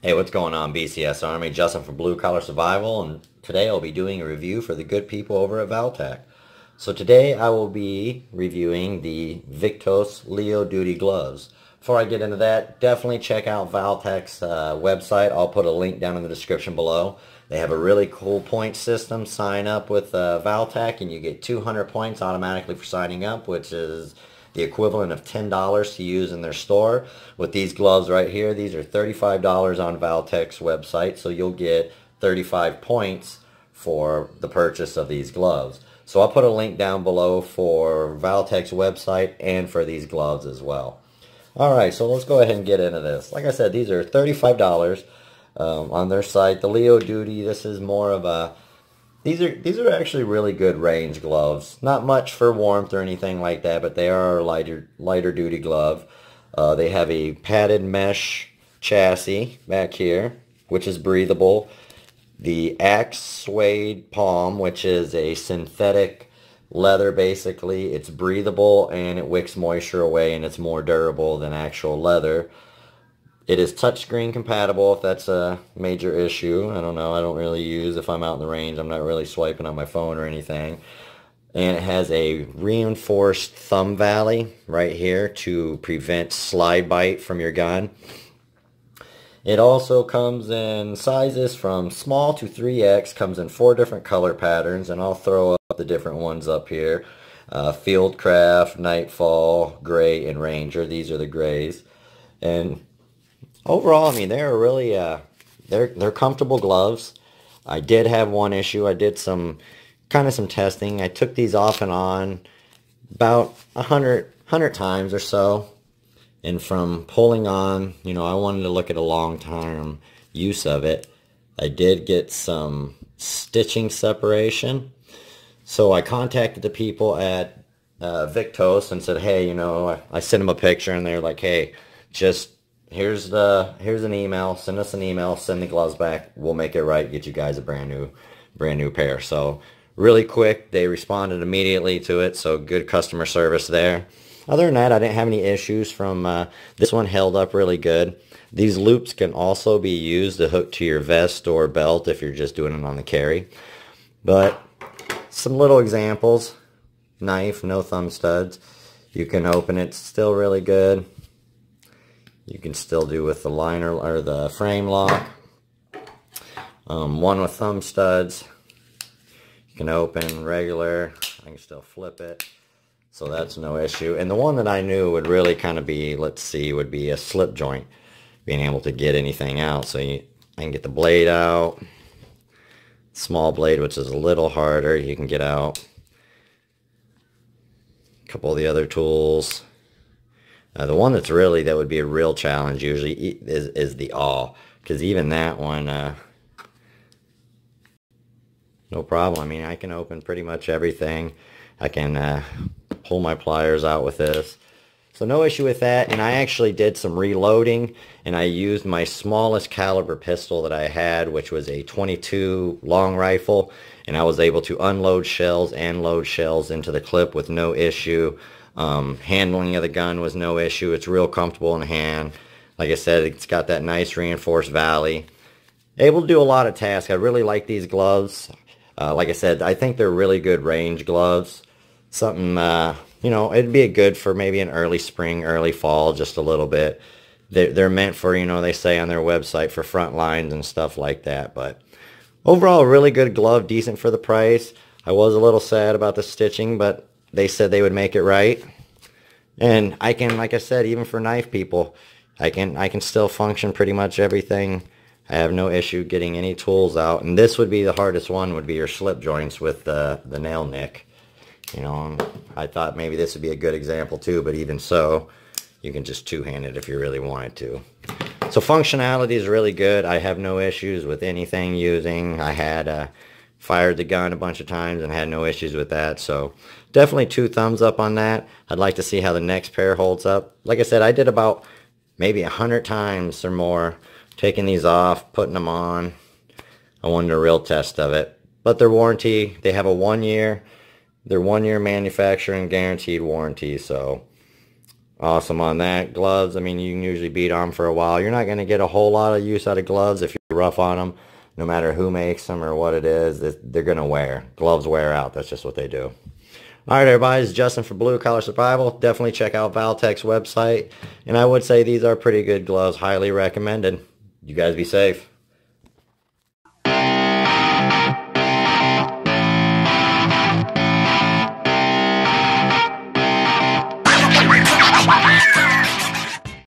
Hey, what's going on, BCS Army? Justin from Blue Collar Survival, and today I'll be doing a review for the good people over at ValTac. So today I will be reviewing the Viktos Leo Duty gloves. Before I get into that, definitely check out ValTac's uh, website. I'll put a link down in the description below. They have a really cool point system. Sign up with uh, ValTac and you get 200 points automatically for signing up, which is the equivalent of $10 to use in their store. With these gloves right here, these are $35 on ValTac's website, so you'll get 35 points for the purchase of these gloves. So I'll put a link down below for ValTac's website and for these gloves as well. Alright, so let's go ahead and get into this. Like I said, these are $35 um, on their site. The Leo Duty, this is more of a these are these are actually really good range gloves. Not much for warmth or anything like that, but they are a lighter lighter duty glove. Uh, they have a padded mesh chassis back here, which is breathable. The Axe Suede Palm, which is a synthetic leather basically. It's breathable and it wicks moisture away and it's more durable than actual leather. It is touchscreen compatible if that's a major issue. I don't know. I don't really use if I'm out in the range. I'm not really swiping on my phone or anything. And it has a reinforced thumb valley right here to prevent slide bite from your gun. It also comes in sizes from small to 3X, comes in four different color patterns, and I'll throw up the different ones up here. Uh, Fieldcraft, Nightfall, Gray, and Ranger. These are the grays. And overall, I mean, they're really, uh, they're, they're comfortable gloves. I did have one issue. I did some, kind of some testing. I took these off and on about a hundred, hundred times or so. And from pulling on, you know, I wanted to look at a long-term use of it. I did get some stitching separation. So I contacted the people at uh, Viktos and said, hey, you know, I, I sent them a picture and they're like, hey, just here's the here's an email. Send us an email. Send the gloves back. We'll make it right. Get you guys a brand new brand new pair. So really quick they responded immediately to it. So good customer service there. Other than that i didn't have any issues from uh, this one held up really good. These loops can also be used to hook to your vest or belt if you're just doing it on the carry. But some little examples. Knife no thumb studs. You can open it. Still really good you can still do with the liner or the frame lock. Um, one with thumb studs. You can open regular. I can still flip it. So that's no issue. And the one that I knew would really kind of be, let's see, would be a slip joint. Being able to get anything out. So you, I can get the blade out. Small blade, which is a little harder. You can get out. A couple of the other tools. Uh, the one that's really, that would be a real challenge usually is, is the awl. Because even that one, uh, no problem. I mean, I can open pretty much everything. I can uh, pull my pliers out with this. So no issue with that. And I actually did some reloading and I used my smallest caliber pistol that I had, which was a 22 long rifle. And I was able to unload shells and load shells into the clip with no issue. Um, handling of the gun was no issue. It's real comfortable in hand. Like I said, it's got that nice reinforced valley. Able to do a lot of tasks. I really like these gloves. Uh, like I said, I think they're really good range gloves. Something, uh, you know, it'd be good for maybe an early spring, early fall, just a little bit. They're, they're meant for, you know, they say on their website for front lines and stuff like that. But overall, really good glove, decent for the price. I was a little sad about the stitching, but they said they would make it right. And I can, like I said, even for knife people, I can I can still function pretty much everything. I have no issue getting any tools out. And this would be the hardest one, would be your slip joints with the, the nail nick. You know, I thought maybe this would be a good example too, but even so, you can just two-hand it if you really wanted to. So functionality is really good. I have no issues with anything using. I had uh, fired the gun a bunch of times and had no issues with that. So definitely two thumbs up on that. I'd like to see how the next pair holds up. Like I said, I did about maybe a hundred times or more taking these off, putting them on. I wanted a real test of it. But their warranty, they have a one year, their one year manufacturing guaranteed warranty. So awesome on that. Gloves, I mean, you can usually beat on for a while. You're not going to get a whole lot of use out of gloves if you're rough on them, no matter who makes them or what it is. They're going to wear. Gloves wear out. That's just what they do. All right, everybody, it's Justin for Blue Collar Survival. Definitely check out ValTac's website. And I would say these are pretty good gloves. Highly recommended. You guys be safe.